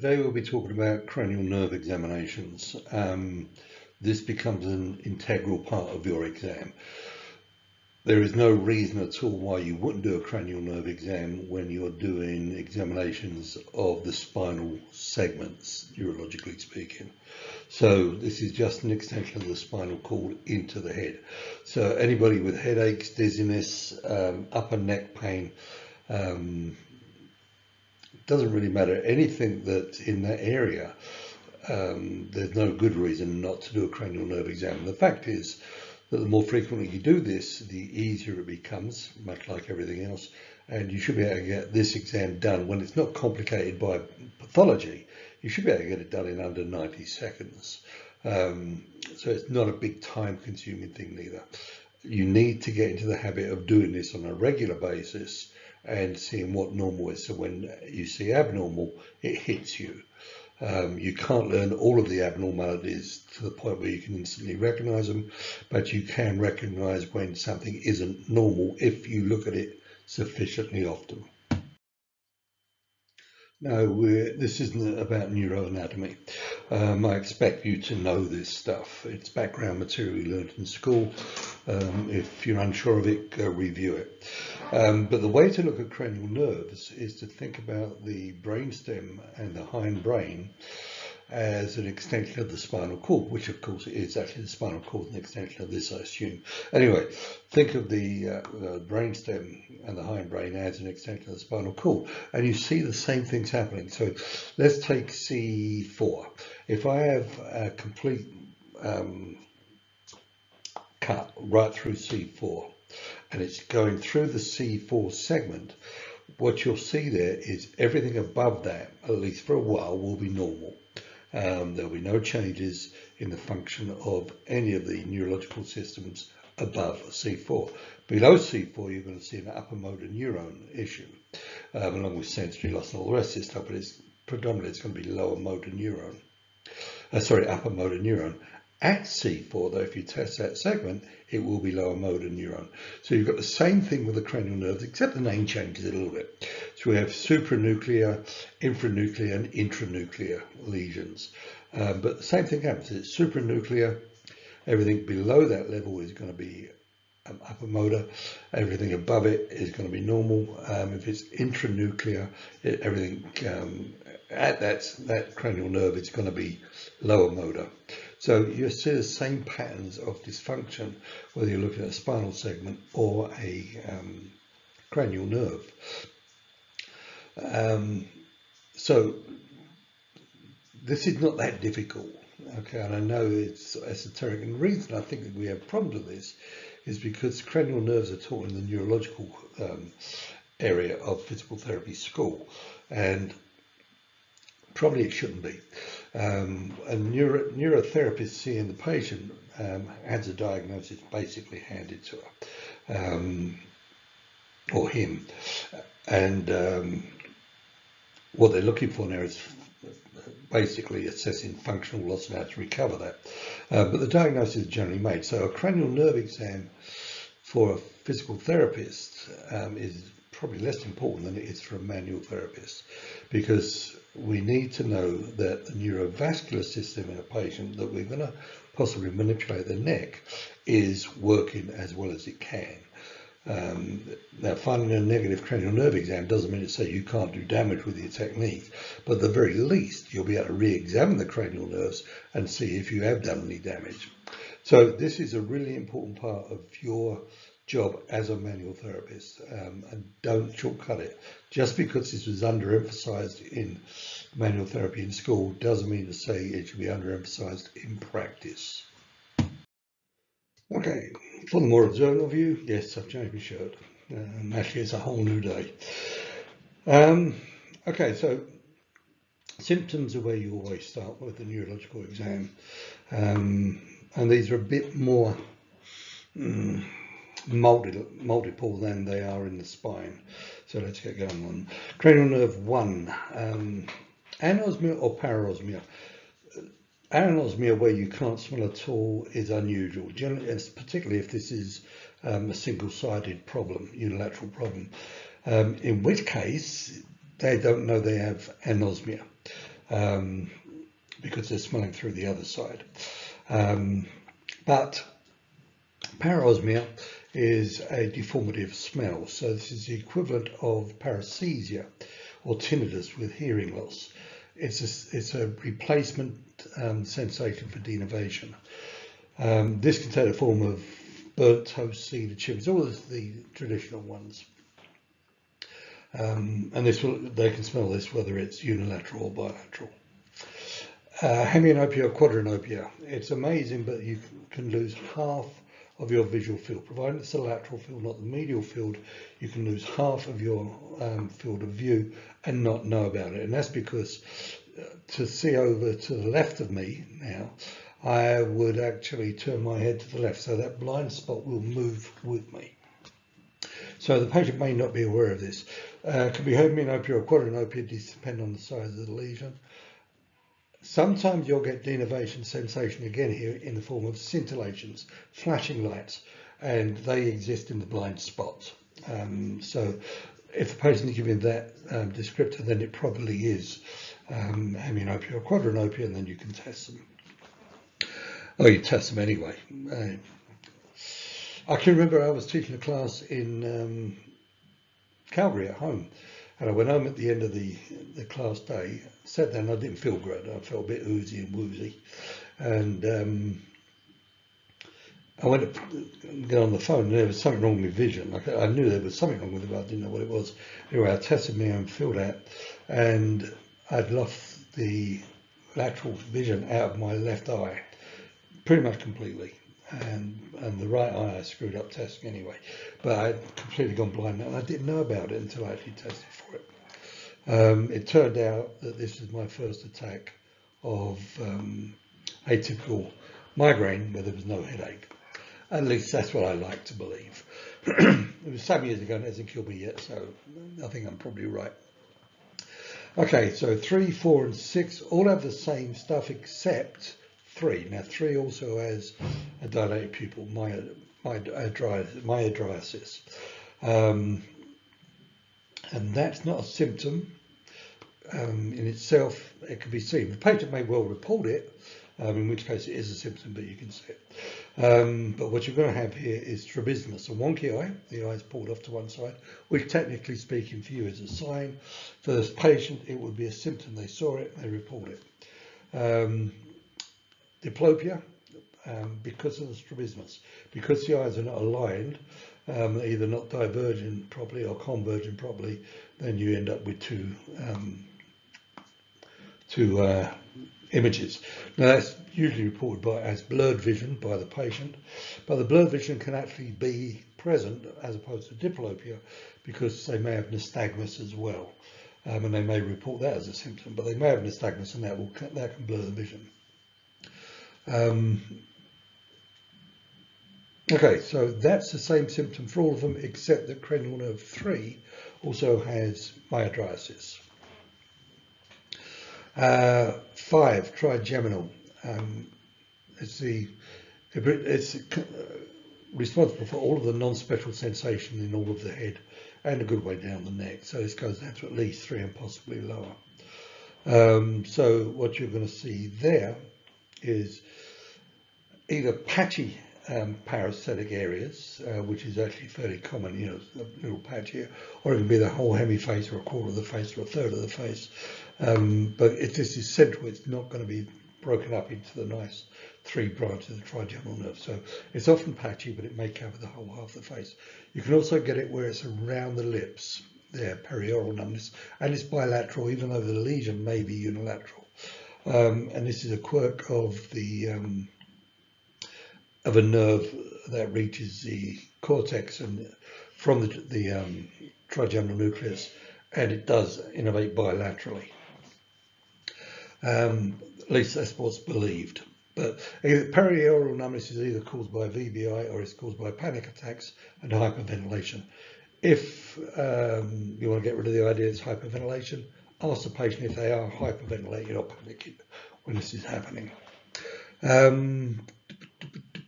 Today we'll be talking about cranial nerve examinations. Um, this becomes an integral part of your exam. There is no reason at all why you wouldn't do a cranial nerve exam when you're doing examinations of the spinal segments, neurologically speaking. So this is just an extension of the spinal cord into the head. So anybody with headaches, dizziness, um, upper neck pain, um, doesn't really matter. Anything that's in that area, um, there's no good reason not to do a cranial nerve exam. The fact is that the more frequently you do this, the easier it becomes, much like everything else. And you should be able to get this exam done when it's not complicated by pathology. You should be able to get it done in under 90 seconds. Um, so it's not a big time consuming thing neither. You need to get into the habit of doing this on a regular basis and seeing what normal is. So when you see abnormal, it hits you. Um, you can't learn all of the abnormalities to the point where you can instantly recognize them, but you can recognize when something isn't normal if you look at it sufficiently often. No, this isn't about neuroanatomy. Um, I expect you to know this stuff. It's background material you learned in school. Um, if you're unsure of it, go review it. Um, but the way to look at cranial nerves is to think about the brainstem and the hindbrain as an extension of the spinal cord, which of course is actually the spinal cord, an extension of this, I assume. Anyway, think of the, uh, the brainstem and the hindbrain as an extension of the spinal cord, and you see the same things happening. So let's take C4. If I have a complete um, cut right through C4, and it's going through the C4 segment, what you'll see there is everything above that, at least for a while, will be normal. Um, there'll be no changes in the function of any of the neurological systems above C4. Below C4, you're going to see an upper motor neuron issue, um, along with sensory loss and all the rest of this stuff, but it's predominantly it's going to be lower motor neuron. Uh, sorry, upper motor neuron. At C4, though, if you test that segment, it will be lower motor neuron. So you've got the same thing with the cranial nerves, except the name changes a little bit. So we have supranuclear, infranuclear, and intranuclear lesions. Um, but the same thing happens. It's supranuclear. Everything below that level is going to be um, upper motor. Everything above it is going to be normal. Um, if it's intranuclear, it, everything um, at that, that cranial nerve is going to be lower motor. So you see the same patterns of dysfunction, whether you're looking at a spinal segment or a um, cranial nerve. Um, so this is not that difficult. Okay, and I know it's esoteric. And the reason I think that we have problems with this is because cranial nerves are taught in the neurological um, area of physical therapy school, and probably it shouldn't be. Um, a neuro, neurotherapist seeing the patient um, has a diagnosis basically handed to her um, or him, and um, what they're looking for now is basically assessing functional loss and how to recover that. Uh, but the diagnosis is generally made. So a cranial nerve exam for a physical therapist um, is probably less important than it is for a manual therapist because we need to know that the neurovascular system in a patient that we're going to possibly manipulate the neck is working as well as it can. Um, now, finding a negative cranial nerve exam doesn't mean to say you can't do damage with your technique, but at the very least, you'll be able to re-examine the cranial nerves and see if you have done any damage. So this is a really important part of your job as a manual therapist um, and don't shortcut it. Just because this was underemphasized in manual therapy in school doesn't mean to say it should be underemphasized in practice. Okay, for the more observant view, yes, I've changed my shirt. Um, actually, it's a whole new day. Um, okay, so symptoms are where you always start with the neurological exam. Um, and these are a bit more mm, multi, multiple than they are in the spine. So let's get going on. Cranial nerve 1, um, anosmia or parosmia. Anosmia, where you can't smell at all, is unusual, Generally, particularly if this is um, a single-sided problem, unilateral problem, um, in which case they don't know they have anosmia. um, because they're smelling through the other side. Um, but parosmia is a deformity of smell. So this is the equivalent of paresthesia or tinnitus with hearing loss. It's a, it's a replacement um, sensation for denervation. Um, this can take the form of burnt toast, cedar chips, all of the traditional ones. Um, and this will, they can smell this whether it's unilateral or bilateral. Uh, hemianopia or quadranopia. It's amazing, but you can lose half of your visual field. Provided it's the lateral field, not the medial field, you can lose half of your um, field of view and not know about it. And that's because uh, to see over to the left of me now, I would actually turn my head to the left. So that blind spot will move with me. So the patient may not be aware of this. Uh, could be hemianopia or quadranopia, depending on the size of the lesion. Sometimes you'll get denervation sensation again here in the form of scintillations, flashing lights, and they exist in the blind spot. Um, so if the patient is giving that um, descriptor, then it probably is um, hemianopia or quadranopia, and then you can test them. Oh, you test them anyway. Uh, I can remember I was teaching a class in um, Calgary at home, and I went home at the end of the, the class day, sat down, I didn't feel great, I felt a bit oozy and woozy, and um, I went to get on the phone and there was something wrong with my vision. Like I knew there was something wrong with it, but I didn't know what it was. Anyway, I tested me and filled out, and I'd lost the lateral vision out of my left eye, pretty much completely. And, and the right eye I screwed up testing anyway, but I'd completely gone blind and I didn't know about it until I actually tested for it. Um, it turned out that this was my first attack of um, atypical migraine where there was no headache. At least that's what I like to believe. it was some years ago and it hasn't killed me yet, so I think I'm probably right. Okay, so three, four, and six all have the same stuff except three. Now, three also has a dilated pupil, mydriasis. Um, and that's not a symptom um, in itself. It can be seen. The patient may well report it, um, in which case it is a symptom, but you can see it. Um, but what you're going to have here is strabismus, a wonky eye, the eye is pulled off to one side, which technically speaking for you is a sign. For this patient, it would be a symptom. They saw it, they report it. Um, diplopia, um, because of the strabismus, because the eyes are not aligned, um, either not diverging properly or converging properly, then you end up with two um, two uh, images. Now that's usually reported by as blurred vision by the patient, but the blurred vision can actually be present as opposed to diplopia because they may have nystagmus as well. Um, and they may report that as a symptom, but they may have nystagmus and that will that can blur the vision. Um, okay, so that's the same symptom for all of them except that cranial nerve 3 also has mydriasis. Uh, five, trigeminal. Um, it's the it's responsible for all of the non-spectral sensation in all of the head and a good way down the neck. So this goes down to at least three and possibly lower. Um, so what you're going to see there is either patchy um, parasthetic areas, uh, which is actually fairly common, you know, a little patch here, or it can be the whole hemiface or a quarter of the face or a third of the face. Um, but if this is central, it's not going to be broken up into the nice three branches of the trigeminal nerve. So it's often patchy, but it may cover the whole half of the face. You can also get it where it's around the lips, there, perioral numbness, and it's bilateral, even though the lesion may be unilateral. Um, and this is a quirk of the um, of a nerve that reaches the cortex and from the, the um, trigeminal nucleus, and it does innervate bilaterally. Um, at least that's what's believed. But perioral numbness is either caused by VBI or it's caused by panic attacks and hyperventilation. If um, you want to get rid of the idea it's hyperventilation, ask the patient if they are hyperventilating or panicking when this is happening. Um,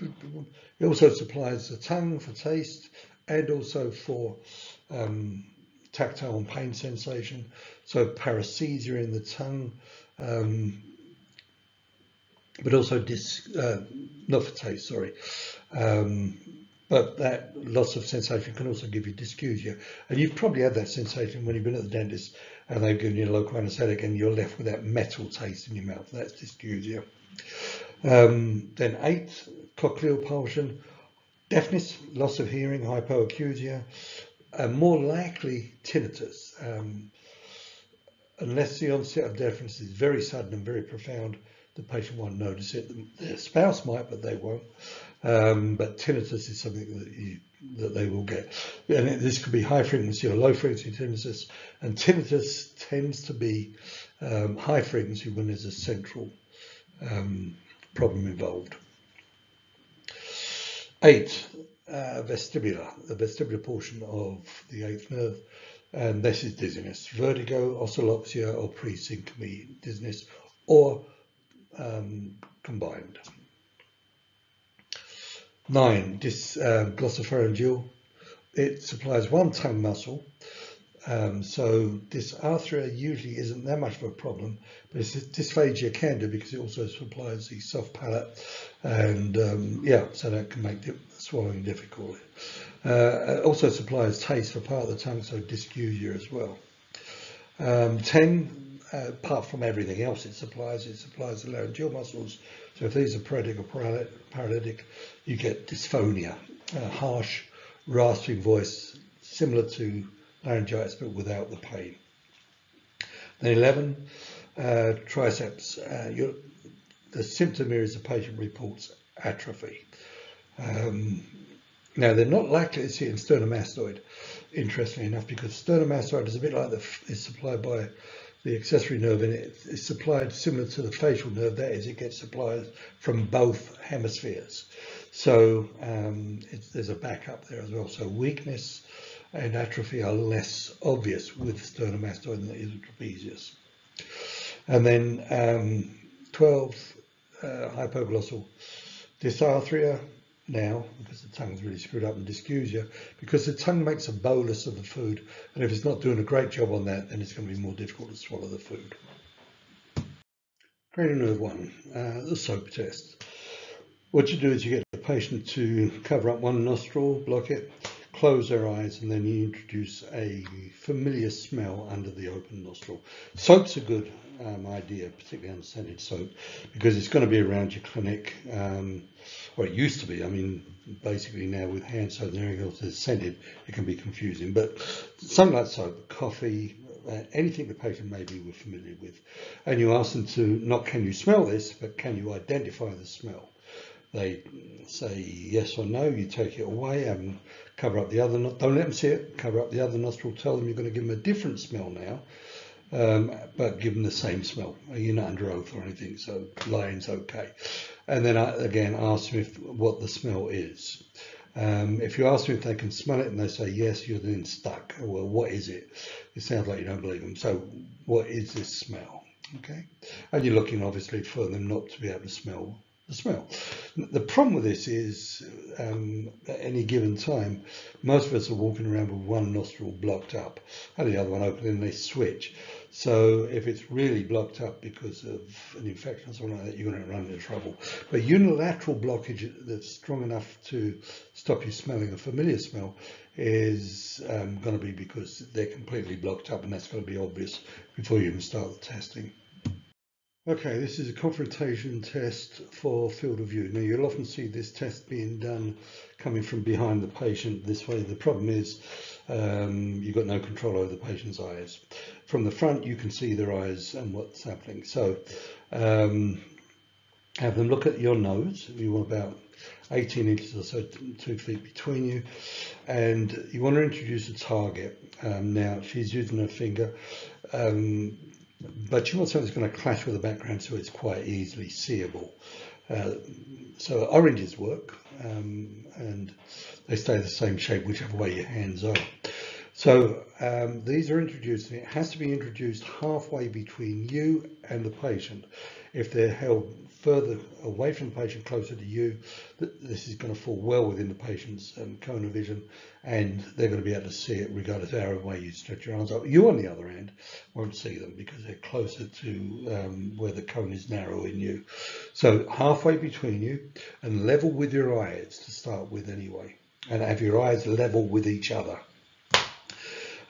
it also supplies the tongue for taste and also for um, tactile and pain sensation. So paresthesia in the tongue, um, but also dis, uh, not for taste, sorry. Um, but that loss of sensation can also give you dysgeusia. And you've probably had that sensation when you've been at the dentist and they've given you a local anaesthetic and you're left with that metal taste in your mouth. That's dysgeusia. Um, then eight, cochlear portion, deafness, loss of hearing, hypoacusia, and more likely tinnitus. Um, unless the onset of deafness is very sudden and very profound, the patient won't notice it. The spouse might, but they won't. Um, but tinnitus is something that you, that they will get. And it, this could be high frequency or low frequency tinnitus. And tinnitus tends to be um, high frequency when there's a central um, problem involved. Eight, uh, vestibular, the vestibular portion of the eighth nerve. And this is dizziness, vertigo, oscillopsia, or pre-syncope dizziness, or um, combined. Nine, this uh, glossopharyngeal. It supplies one tongue muscle. Um, so dysarthria usually isn't that much of a problem, but dysphagia can do because it also supplies the soft palate and um, yeah, so that can make swallowing difficult. Uh, it also supplies taste for part of the tongue, so dysgeusia as well. Um, 10, uh, apart from everything else it supplies, it supplies the laryngeal muscles. So if these are or paralytic, you get dysphonia, a harsh, rasping voice, similar to laryngitis but without the pain. Then 11, uh, triceps. Uh, the symptom here is the patient reports atrophy. Um, now they're not likely to see it in sternomastoid, interestingly enough, because sternomastoid is a bit like the is supplied by the accessory nerve and it is supplied similar to the facial nerve, that is, it gets supplied from both hemispheres. So um, there's a backup there as well. So weakness and atrophy are less obvious with sternomastoid than is with trapezius. And then um, 12, uh, hypoglossal dysarthria, now because the tongue's really screwed up and dysgeusia because the tongue makes a bolus of the food and if it's not doing a great job on that then it's going to be more difficult to swallow the food. Cranial nerve 1, uh, the soap test. What you do is you get the patient to cover up one nostril, block it, close their eyes and then you introduce a familiar smell under the open nostril. Soap's a good um, idea, particularly unscented soap, because it's going to be around your clinic, um, or it used to be. I mean, basically now with hand soap and everything else is scented, it can be confusing. But something like soap, coffee, uh, anything the patient may be familiar with, and you ask them to not can you smell this, but can you identify the smell? They say yes or no, you take it away and cover up the other, don't let them see it, cover up the other nostril, tell them you're going to give them a different smell now um, but give them the same smell. You're not under oath or anything, so lying's okay. And then I, again, ask them if, what the smell is. Um, if you ask them if they can smell it and they say yes, you're then stuck. Well, what is it? It sounds like you don't believe them. So what is this smell? Okay. And you're looking obviously for them not to be able to smell the smell. The problem with this is um, at any given time, most of us are walking around with one nostril blocked up and the other one open and they switch. So if it's really blocked up because of an infection or something like that, you're going to run into trouble. But unilateral blockage that's strong enough to stop you smelling a familiar smell is um, going to be because they're completely blocked up and that's going to be obvious before you even start the testing. Okay, this is a confrontation test for field of view. Now you'll often see this test being done coming from behind the patient this way. The problem is um, you've got no control over the patient's eyes. From the front you can see their eyes and what's happening. So um, have them look at your nose. You want about 18 inches or so, two feet between you. And you want to introduce a target. Um, now she's using her finger. Um, but you want something that's going to clash with the background so it's quite easily seeable. Uh, so oranges work um, and they stay the same shape whichever way your hands are. So um, these are introduced, it has to be introduced halfway between you and the patient. If they're held further away from the patient, closer to you, this is going to fall well within the patient's um, cone of vision, and they're going to be able to see it regardless of how way you stretch your arms up. You, on the other hand, won't see them because they're closer to um, where the cone is narrow in you. So halfway between you, and level with your eyes to start with anyway, and have your eyes level with each other.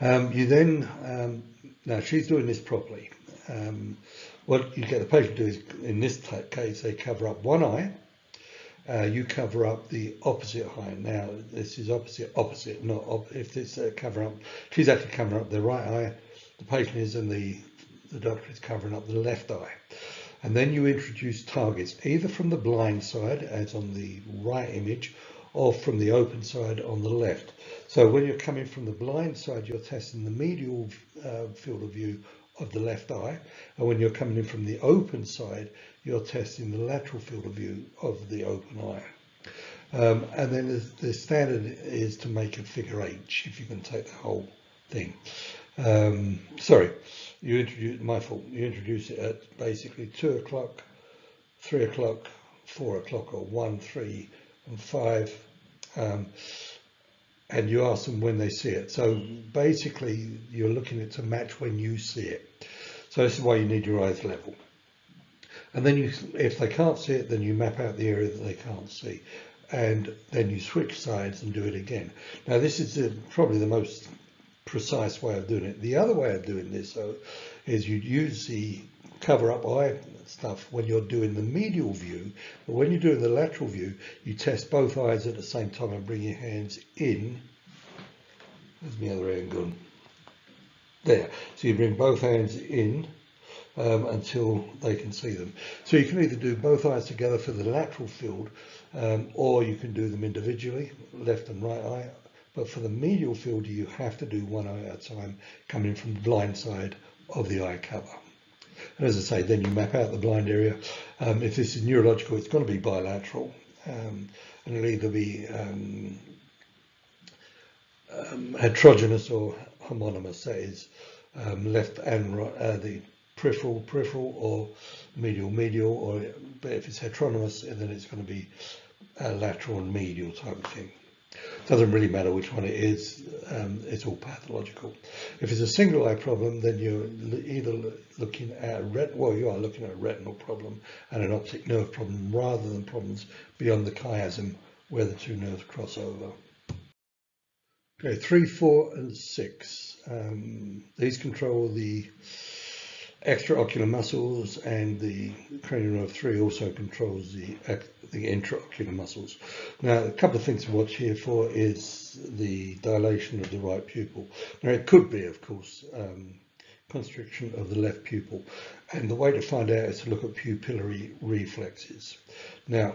Um, you then, um, now she's doing this properly. Um, what you get the patient to do is, in this case, they cover up one eye. Uh, you cover up the opposite eye. Now, this is opposite, opposite, not op if this uh, cover up, she's actually covering up the right eye, the patient is, and the, the doctor is covering up the left eye. And then you introduce targets, either from the blind side, as on the right image, or from the open side on the left. So when you're coming from the blind side, you're testing the medial uh, field of view of the left eye. And when you're coming in from the open side, you're testing the lateral field of view of the open eye. Um, and then the, the, standard is to make a figure H, if you can take the whole thing. Um, sorry, you introduce, my fault, you introduce it at basically two o'clock, three o'clock, four o'clock, or one, three, and five. Um, and you ask them when they see it. So basically, you're looking at to match when you see it. So this is why you need your eyes level. And then you, if they can't see it, then you map out the area that they can't see. And then you switch sides and do it again. Now this is the, probably the most precise way of doing it. The other way of doing this though, is you'd use the cover up eye stuff when you're doing the medial view, but when you're doing the lateral view, you test both eyes at the same time and bring your hands in. There's my other hand gone? There. So you bring both hands in um, until they can see them. So you can either do both eyes together for the lateral field, um, or you can do them individually, left and right eye. But for the medial field, you have to do one eye at a time, coming from the blind side of the eye cover. And as I say, then you map out the blind area. Um, if this is neurological, it's going to be bilateral. Um, and it'll either be um, um heterogeneous or homonymous, that is um, left and right, uh, the peripheral, peripheral, or medial, medial, or but if it's heteronymous, then it's going to be uh, lateral and medial type of thing doesn't really matter which one it is, um, it's all pathological. If it's a single eye problem, then you're either looking at, ret well, you are looking at a retinal problem and an optic nerve problem rather than problems beyond the chiasm where the two nerves cross over. Okay, three, four, and six. Um, these control the extraocular muscles and the cranial nerve 3 also controls the the intraocular muscles. Now a couple of things to watch here for is the dilation of the right pupil. Now it could be of course um, constriction of the left pupil and the way to find out is to look at pupillary reflexes. Now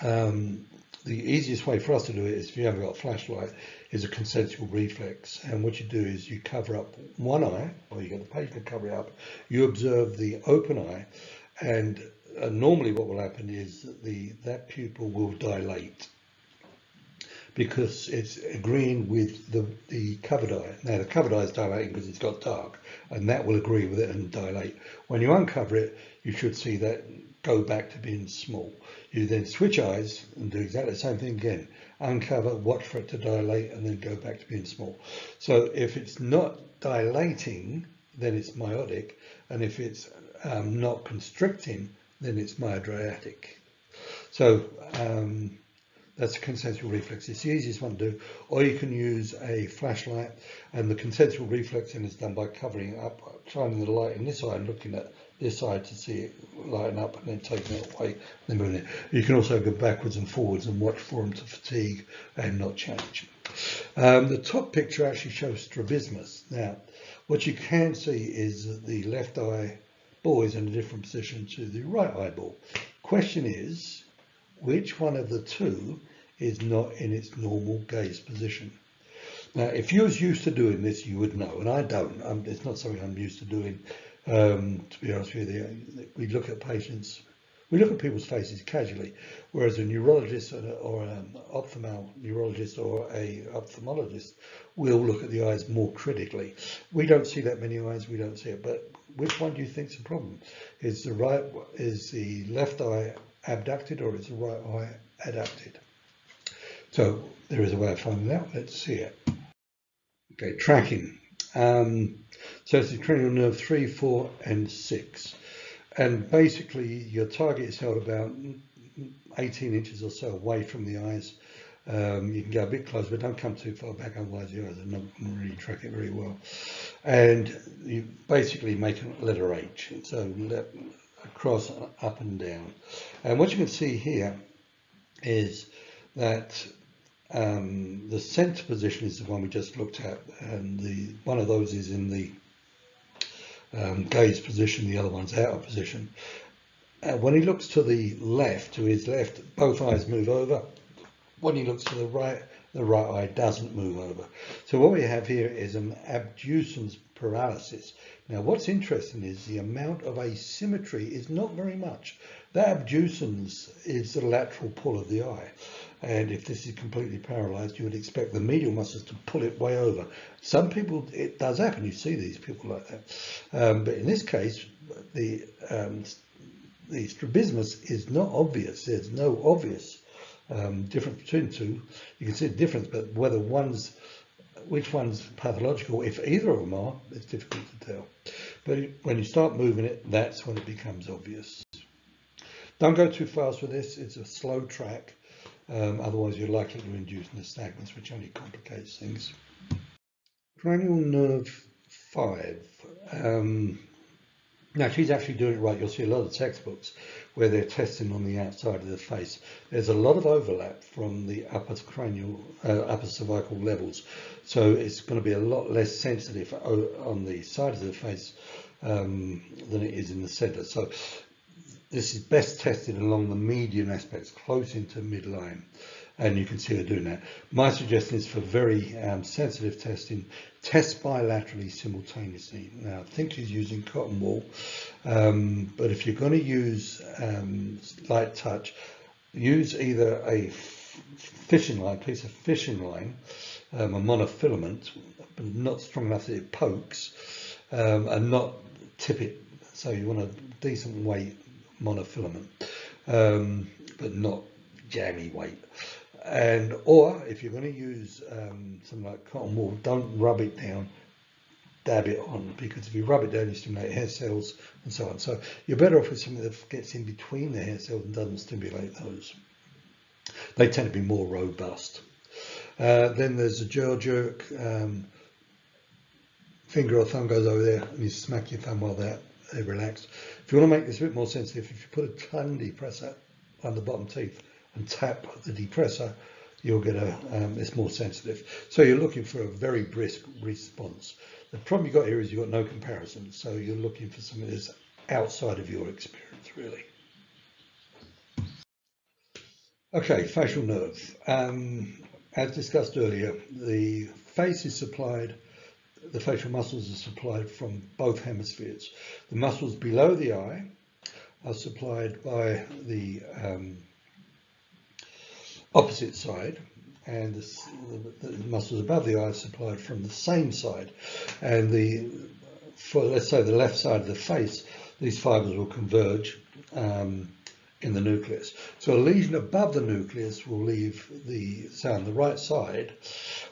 um, the easiest way for us to do it is if you haven't got a flashlight is a consensual reflex and what you do is you cover up one eye or you get the patient to cover it up you observe the open eye and uh, normally what will happen is that the that pupil will dilate because it's agreeing with the, the covered eye. Now the covered eye is dilating because it's got dark and that will agree with it and dilate. When you uncover it, you should see that go back to being small. You then switch eyes and do exactly the same thing again. Uncover, watch for it to dilate and then go back to being small. So if it's not dilating, then it's miotic. And if it's um, not constricting, then it's mydriatic. So um, that's a consensual reflex. It's the easiest one to do. Or you can use a flashlight and the consensual reflex is done by covering up, shining the light in this eye and looking at this side to see it lighten up and then taking it away then moving it. You can also go backwards and forwards and watch for them to fatigue and not change. Um, the top picture actually shows strabismus. Now, what you can see is that the left eye ball is in a different position to the right eyeball. Question is, which one of the two is not in its normal gaze position? Now, if you was used to doing this, you would know, and I don't. I'm, it's not something I'm used to doing. Um, to be honest with you, we look at patients We look at people's faces casually, whereas a neurologist or an ophthalmal neurologist or a ophthalmologist will look at the eyes more critically. We don't see that many eyes, we don't see it, but which one do you think is the problem? Is the right, is the left eye abducted or is the right eye adducted? So there is a way of finding out. Let's see it. Okay, tracking. Um, so it's the cranial nerve 3, 4 and 6. And basically your target is held about 18 inches or so away from the eyes. Um, you can go a bit closer, but don't come too far back, otherwise your eyes are not going to really track it very well. And you basically make a letter H, so across, up and down. And what you can see here is that um, the center position is the one we just looked at, and the one of those is in the um, gaze position, the other one's out of position. Uh, when he looks to the left, to his left, both eyes move over. When he looks to the right, the right eye doesn't move over. So what we have here is an abducens paralysis. Now what's interesting is the amount of asymmetry is not very much. The abducens is the lateral pull of the eye. And if this is completely paralyzed, you would expect the medial muscles to pull it way over. Some people, it does happen. You see these people like that. Um, but in this case, the, um, the strabismus is not obvious. There's no obvious um, difference between the two. You can see the difference, but whether one's which one's pathological, if either of them are, it's difficult to tell. But when you start moving it, that's when it becomes obvious. Don't go too fast with this. It's a slow track. Um, otherwise, you're likely to induce nystagmus, which only complicates things. Cranial nerve 5. Um, now, she's actually doing it right. You'll see a lot of textbooks where they're testing on the outside of the face. There's a lot of overlap from the upper cranial, uh, upper cervical levels. So it's going to be a lot less sensitive on the side of the face um, than it is in the center. So this is best tested along the median aspects, close into midline. And you can see her doing that. My suggestion is for very um, sensitive testing, test bilaterally simultaneously. Now, I think she's using cotton wool, um, but if you're going to use um, light touch, use either a fishing line, piece of fishing line, um, a monofilament, but not strong enough that it pokes, um, and not tip it. So you want a decent weight monofilament, um, but not jammy weight. And or if you're going to use um, something like cotton wool, don't rub it down, dab it on, because if you rub it down, you stimulate hair cells and so on. So you're better off with something that gets in between the hair cells and doesn't stimulate those. They tend to be more robust. Uh, then there's a jaw jerk. Um, finger or thumb goes over there and you smack your thumb while they're, they're relaxed. If you want to make this a bit more sensitive, if you put a tongue depressor on the bottom teeth and tap the depressor, you'll get a, um, it's more sensitive. So you're looking for a very brisk response. The problem you've got here is you've got no comparison. So you're looking for something that's outside of your experience, really. Okay, facial nerve. Um, as discussed earlier, the face is supplied the facial muscles are supplied from both hemispheres. The muscles below the eye are supplied by the um, opposite side and the, the, muscles above the eye are supplied from the same side. And the, for let's say the left side of the face, these fibers will converge um, in the nucleus. So a lesion above the nucleus will leave the, sound, the right side,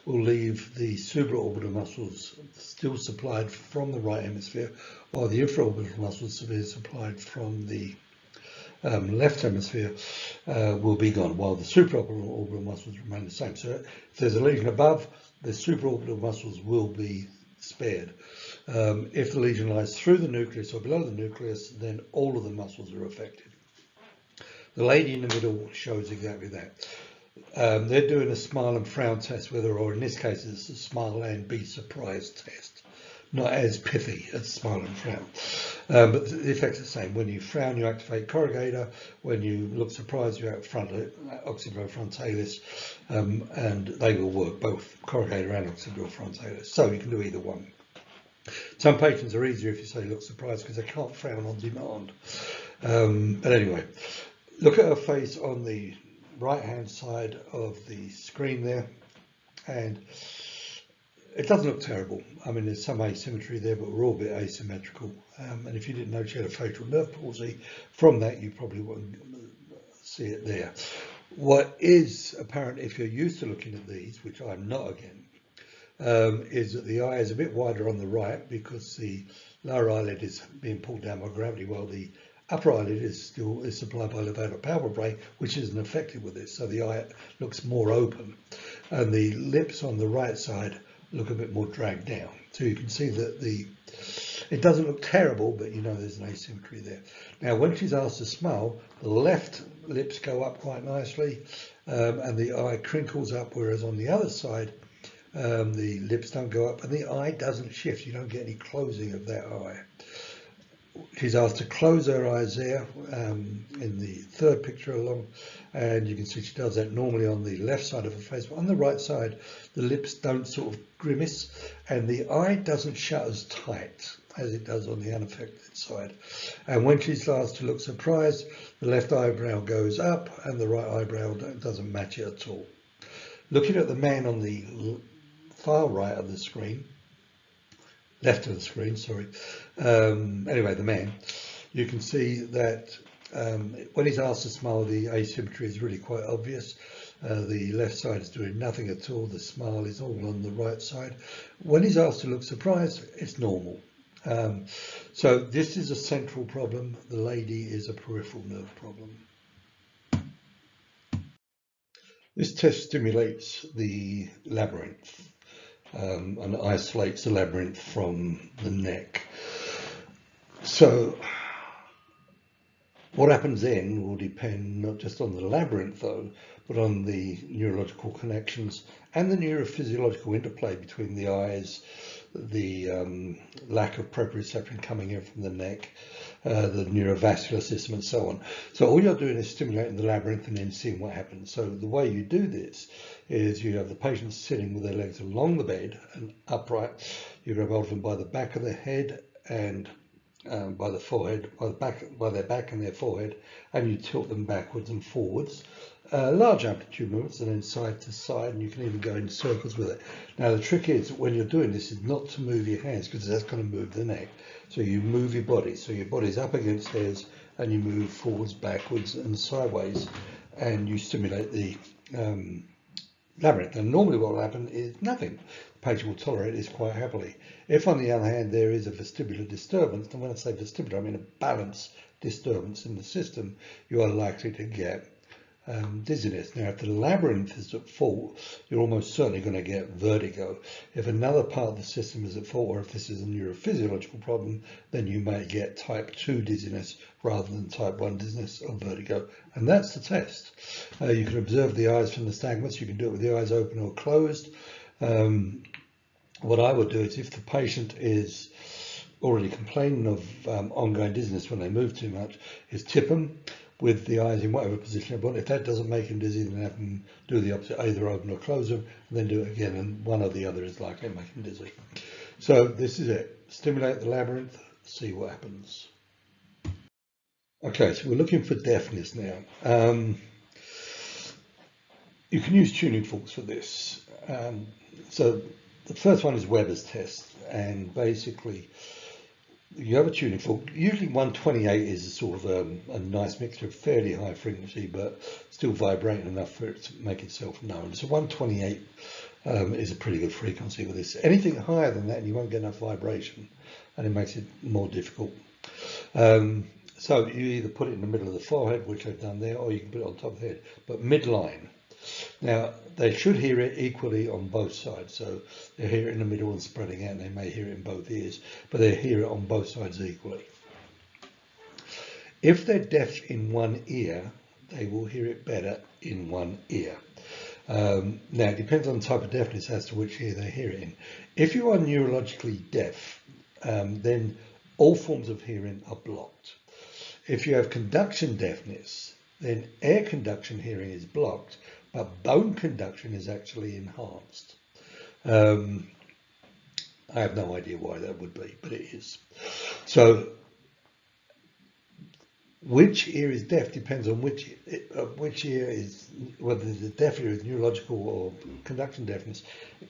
will leave the supraorbital muscles still supplied from the right hemisphere, while the infraorbital muscles supplied from the um, left hemisphere uh, will be gone, while the supraorbital muscles remain the same. So if there's a lesion above, the supraorbital muscles will be spared. Um, if the lesion lies through the nucleus or below the nucleus, then all of the muscles are affected. The lady in the middle shows exactly that. Um, they're doing a smile and frown test, whether, or in this case, it's a smile and be surprised test. Not as pithy as smile and frown. Um, but the effect's the same. When you frown, you activate corrugator. When you look surprised, you activate occipitofrontalis. Um, and they will work, both corrugator and occipitofrontalis. So you can do either one. Some patients are easier if you say look surprised because they can't frown on demand. Um, but anyway, look at her face on the right hand side of the screen there and it doesn't look terrible. I mean, there's some asymmetry there, but we're all a bit asymmetrical. Um, and if you didn't know she had a facial nerve palsy, from that you probably wouldn't see it there. What is apparent if you're used to looking at these, which I'm not again, um, is that the eye is a bit wider on the right because the lower eyelid is being pulled down by gravity while the upper eyelid is still is supplied by levator palpebrae, which isn't affected with this. So the eye looks more open and the lips on the right side look a bit more dragged down. So you can see that the it doesn't look terrible, but you know there's an asymmetry there. Now, when she's asked to smile, the left lips go up quite nicely um, and the eye crinkles up, whereas on the other side, um, the lips don't go up and the eye doesn't shift. You don't get any closing of that eye. She's asked to close her eyes there um, in the third picture along, and you can see she does that normally on the left side of her face, but on the right side, the lips don't sort of grimace, and the eye doesn't shut as tight as it does on the unaffected side. And when she's asked to look surprised, the left eyebrow goes up and the right eyebrow doesn't match it at all. Looking at the man on the far right of the screen, left of the screen, sorry. Um, anyway, the man, you can see that um, when he's asked to smile, the asymmetry is really quite obvious. Uh, the left side is doing nothing at all. The smile is all on the right side. When he's asked to look surprised, it's normal. Um, so this is a central problem. The lady is a peripheral nerve problem. This test stimulates the labyrinth um, and isolates the labyrinth from the neck. So what happens then will depend not just on the labyrinth though, but on the neurological connections and the neurophysiological interplay between the eyes, the um, lack of proprioception coming in from the neck, uh, the neurovascular system and so on. So all you're doing is stimulating the labyrinth and then seeing what happens. So the way you do this is you have the patient sitting with their legs along the bed and upright. You grab hold of them by the back of the head and um, by the forehead, by the back, by their back and their forehead, and you tilt them backwards and forwards uh, large amplitude movements and then side to side and you can even go in circles with it. Now the trick is when you're doing this is not to move your hands because that's going to move the neck. So you move your body. So your body's up against theirs and you move forwards, backwards and sideways and you stimulate the um, labyrinth. And normally what will happen is nothing. Patient will tolerate this quite happily. If on the other hand there is a vestibular disturbance, and when I say vestibular I mean a balance disturbance in the system, you are likely to get um, dizziness. Now, if the labyrinth is at fault, you're almost certainly going to get vertigo. If another part of the system is at fault, or if this is a neurophysiological problem, then you may get type 2 dizziness rather than type 1 dizziness or vertigo. And that's the test. Uh, you can observe the eyes from the nystagmus. You can do it with the eyes open or closed. Um, what I would do is if the patient is already complaining of um, ongoing dizziness when they move too much, is tip them with the eyes in whatever position they want. If that doesn't make him dizzy, then have him do the opposite, either open or close them, and then do it again, and one or the other is likely to make him dizzy. So this is it. Stimulate the labyrinth, see what happens. Okay, so we're looking for deafness now. Um, you can use tuning forks for this. Um, so the first one is Weber's test, and basically you have a tuning fork. Usually 128 is a sort of um, a nice mixture of fairly high frequency, but still vibrating enough for it to make itself known. So 128 um, is a pretty good frequency with this. Anything higher than that, you won't get enough vibration, and it makes it more difficult. Um, so you either put it in the middle of the forehead, which I've done there, or you can put it on top of the head, but midline. Now, they should hear it equally on both sides. So they hear it in the middle and spreading out, and they may hear it in both ears, but they hear it on both sides equally. If they're deaf in one ear, they will hear it better in one ear. Um, now, it depends on the type of deafness as to which ear they hear it in. If you are neurologically deaf, um, then all forms of hearing are blocked. If you have conduction deafness, then air conduction hearing is blocked, but bone conduction is actually enhanced. Um, I have no idea why that would be, but it is. So which ear is deaf depends on which uh, which ear is whether the deaf ear is neurological or conduction deafness.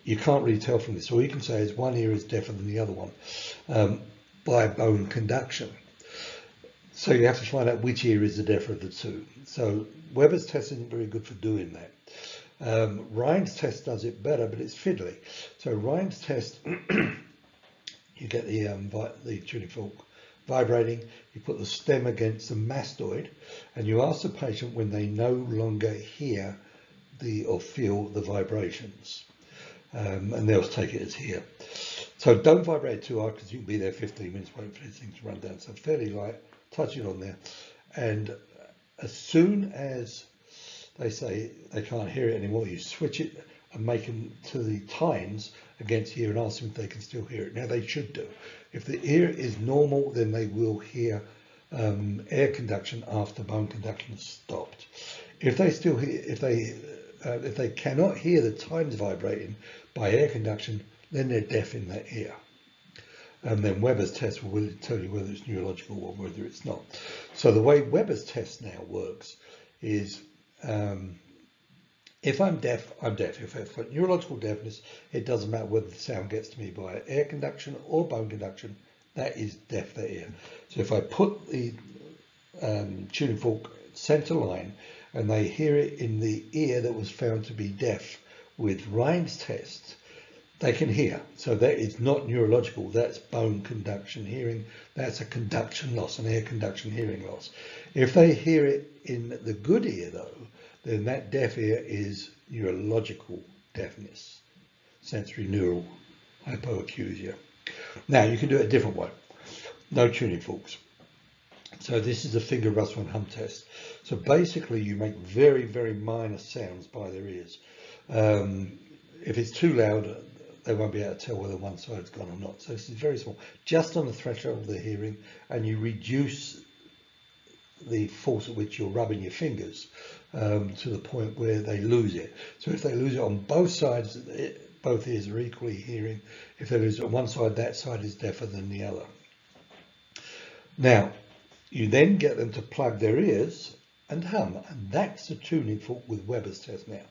You can't really tell from this. All you can say is one ear is deafer than the other one um, by bone conduction. So you have to find out which ear is the deafer of the two. So Weber's test isn't very good for doing that. Um, test does it better, but it's fiddly. So Rinne's test, you get the um, the tuning fork vibrating, you put the stem against the mastoid, and you ask the patient when they no longer hear the or feel the vibrations, um, and they'll take it as here. So don't vibrate too hard because you can be there 15 minutes waiting for these things to run down. So fairly light, touch it on there, and as soon as they say they can't hear it anymore, you switch it and make them to the times against here and ask them if they can still hear it. Now they should do. If the ear is normal, then they will hear um, air conduction after bone conduction stopped. If they still hear, if they uh, if they cannot hear the times vibrating by air conduction, then they're deaf in that ear. And then Weber's test will tell you whether it's neurological or whether it's not. So the way Weber's test now works is um, if I'm deaf, I'm deaf. If I've got neurological deafness, it doesn't matter whether the sound gets to me by air conduction or bone conduction, that is deaf that ear. So if I put the um, tuning fork center line and they hear it in the ear that was found to be deaf with Rinne's test, they can hear. So that is not neurological, that's bone conduction hearing. That's a conduction loss, an air conduction hearing loss. If they hear it in the good ear though, then that deaf ear is neurological deafness, sensory neural hypoacusia. Now you can do it a different way, no tuning forks. So this is the finger rustle and Hum test. So basically you make very, very minor sounds by their ears. Um, if it's too loud, they won't be able to tell whether one side's gone or not. So this is very small, just on the threshold of the hearing, and you reduce the force at which you're rubbing your fingers um, to the point where they lose it. So if they lose it on both sides, it, both ears are equally hearing. If it on one side, that side is deafer than the other. Now, you then get them to plug their ears and hum, and that's the tuning fork with Weber's test now.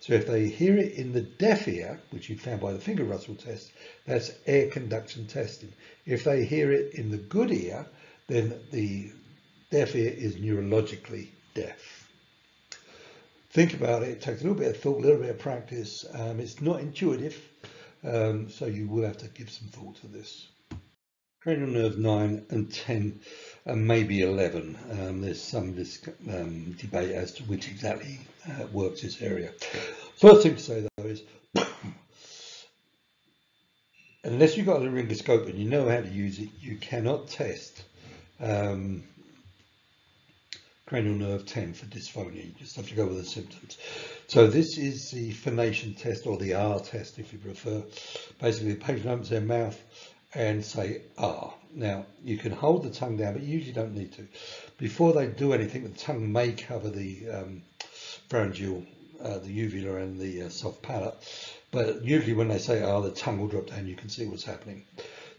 So if they hear it in the deaf ear, which you found by the finger rustle test, that's air conduction testing. If they hear it in the good ear, then the deaf ear is neurologically deaf. Think about it, it takes a little bit of thought, a little bit of practice. Um, it's not intuitive, um, so you will have to give some thought to this. Cranial nerve 9 and 10 and maybe 11. Um, there's some um, debate as to which exactly uh, works this area. First thing to say though is, unless you've got a laryngoscope and you know how to use it, you cannot test um, cranial nerve 10 for dysphonia. You just have to go with the symptoms. So this is the phonation test or the R test if you prefer. Basically the patient opens their mouth and say ah. Now you can hold the tongue down but you usually don't need to. Before they do anything the tongue may cover the um, pharyngeal, uh, the uvula and the uh, soft palate but usually when they say ah, the tongue will drop down you can see what's happening.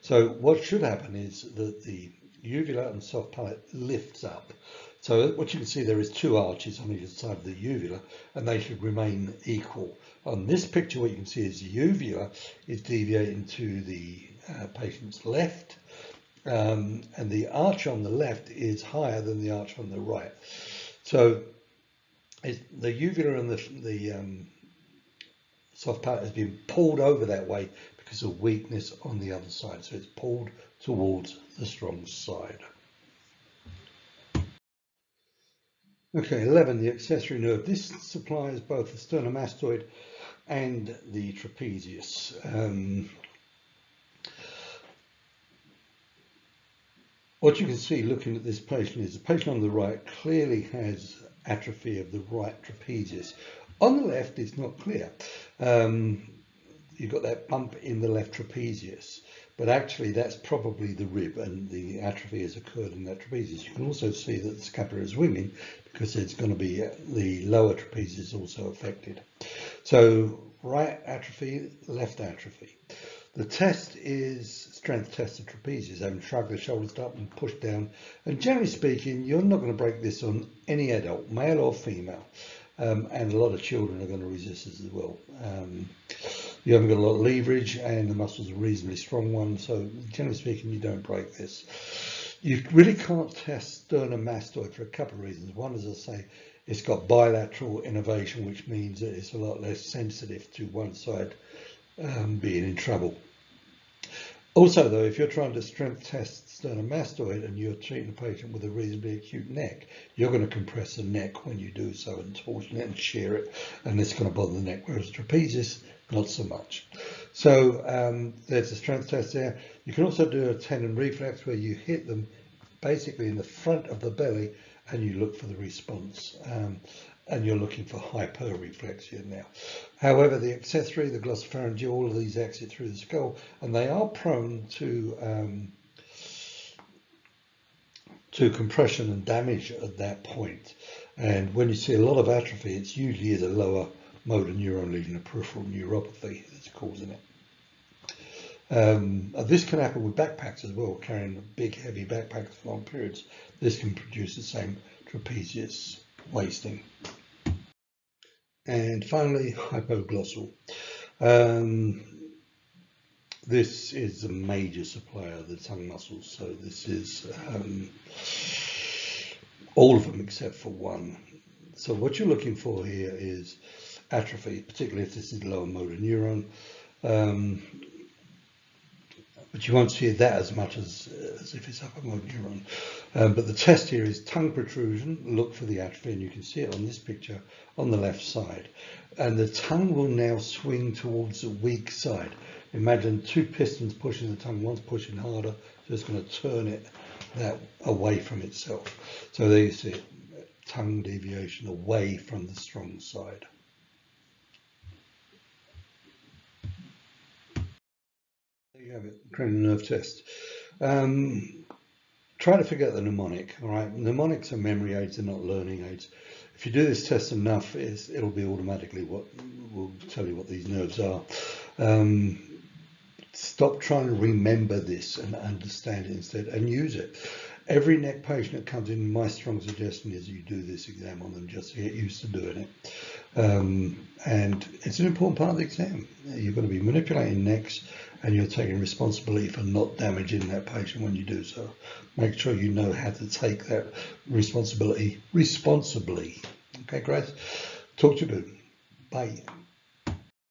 So what should happen is that the uvula and soft palate lifts up so what you can see there is two arches on either side of the uvula and they should remain equal. On this picture what you can see is the uvula is deviating to the uh, patient's left um, and the arch on the left is higher than the arch on the right. So the uvula and the, the um, soft palate has been pulled over that way because of weakness on the other side. So it's pulled towards the strong side. Okay, 11, the accessory nerve. This supplies both the sternomastoid and the trapezius. Um, what you can see looking at this patient is the patient on the right clearly has atrophy of the right trapezius. On the left, it's not clear. Um, you've got that bump in the left trapezius but actually that's probably the rib and the atrophy has occurred in that trapezius. You can also see that the scapula is winging because it's going to be uh, the lower trapezius also affected. So right atrophy, left atrophy. The test is strength test the trapezius, having shrug the shoulders up and push down. And generally speaking, you're not going to break this on any adult, male or female. Um, and a lot of children are going to resist this as well. Um, you haven't got a lot of leverage and the muscles are reasonably strong one, so generally speaking, you don't break this. You really can't test sternomastoid for a couple of reasons. One, as I say, it's got bilateral innervation, which means that it's a lot less sensitive to one side um, being in trouble. Also, though, if you're trying to strength test sternomastoid and you're treating a patient with a reasonably acute neck, you're going to compress the neck when you do so and torsion it and shear it, and it's going to bother the neck, whereas trapezius, not so much. So um, there's a strength test there. You can also do a tendon reflex where you hit them basically in the front of the belly and you look for the response. Um, and you're looking for hyperreflexia now. However, the accessory, the glossopharyngeal, all of these exit through the skull, and they are prone to um, to compression and damage at that point. And when you see a lot of atrophy, it's usually a lower motor neuron lesion, a peripheral neuropathy that's causing it. Um, this can happen with backpacks as well, carrying big heavy backpacks for long periods. This can produce the same trapezius wasting. And finally, hypoglossal. Um, this is a major supplier of the tongue muscles, so this is um, all of them except for one. So what you're looking for here is atrophy, particularly if this is lower motor neuron. Um, but you won't see that as much as, as if it's upper motor neuron. Um, but the test here is tongue protrusion. Look for the atrophy, and you can see it on this picture on the left side. And the tongue will now swing towards the weak side. Imagine two pistons pushing the tongue, one's pushing harder, so it's going to turn it that away from itself. So there you see it, tongue deviation away from the strong side. There you have it, cranial nerve test. Um, try to forget the mnemonic, all right? Mnemonics are memory aids, they're not learning aids. If you do this test enough, it'll be automatically what will tell you what these nerves are. Um, stop trying to remember this and understand it instead and use it. Every neck patient that comes in, my strong suggestion is you do this exam on them just to get used to doing it. Um, and it's an important part of the exam. You're going to be manipulating necks and you're taking responsibility for not damaging that patient when you do so. Make sure you know how to take that responsibility responsibly. Okay, Grace? Talk to you soon. Bye.